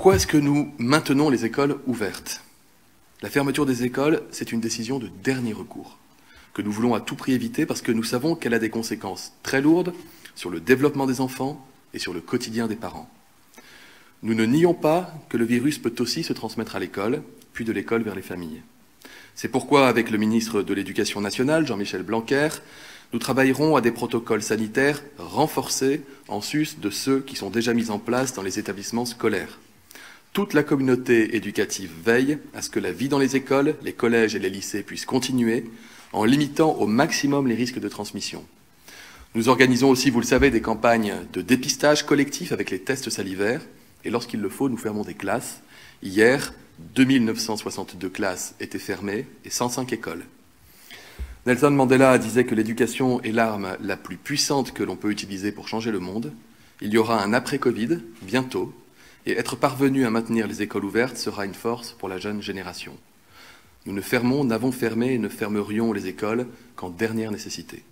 Pourquoi est-ce que nous maintenons les écoles ouvertes? La fermeture des écoles, c'est une décision de dernier recours, que nous voulons à tout prix éviter parce que nous savons qu'elle a des conséquences très lourdes sur le développement des enfants et sur le quotidien des parents. Nous ne nions pas que le virus peut aussi se transmettre à l'école, puis de l'école vers les familles. C'est pourquoi, avec le ministre de l'Éducation nationale, Jean-Michel Blanquer, nous travaillerons à des protocoles sanitaires renforcés en sus de ceux qui sont déjà mis en place dans les établissements scolaires. Toute la communauté éducative veille à ce que la vie dans les écoles, les collèges et les lycées puisse continuer en limitant au maximum les risques de transmission. Nous organisons aussi, vous le savez, des campagnes de dépistage collectif avec les tests salivaires et lorsqu'il le faut, nous fermons des classes. Hier, 2962 classes étaient fermées et 105 écoles. Nelson Mandela disait que l'éducation est l'arme la plus puissante que l'on peut utiliser pour changer le monde. Il y aura un après-Covid, bientôt, et être parvenu à maintenir les écoles ouvertes sera une force pour la jeune génération. Nous ne fermons, n'avons fermé et ne fermerions les écoles qu'en dernière nécessité.